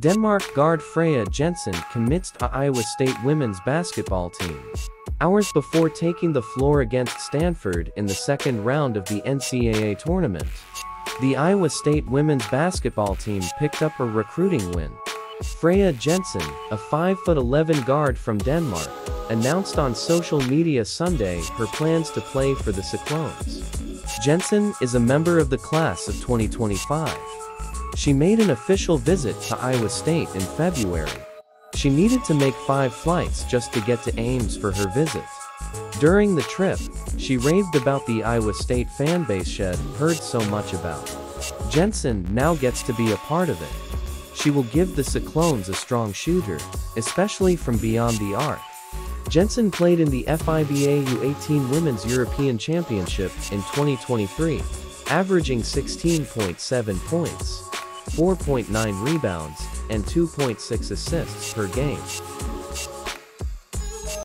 Denmark guard Freya Jensen commits to Iowa State women's basketball team. Hours before taking the floor against Stanford in the second round of the NCAA tournament, the Iowa State women's basketball team picked up a recruiting win. Freya Jensen, a 5'11 guard from Denmark, announced on social media Sunday her plans to play for the Cyclones. Jensen is a member of the class of 2025. She made an official visit to Iowa State in February. She needed to make five flights just to get to Ames for her visit. During the trip, she raved about the Iowa State fanbase shed heard so much about. Jensen now gets to be a part of it. She will give the Cyclones a strong shooter, especially from beyond the arc. Jensen played in the FIBA U18 Women's European Championship in 2023, averaging 16.7 points, 4.9 rebounds, and 2.6 assists per game.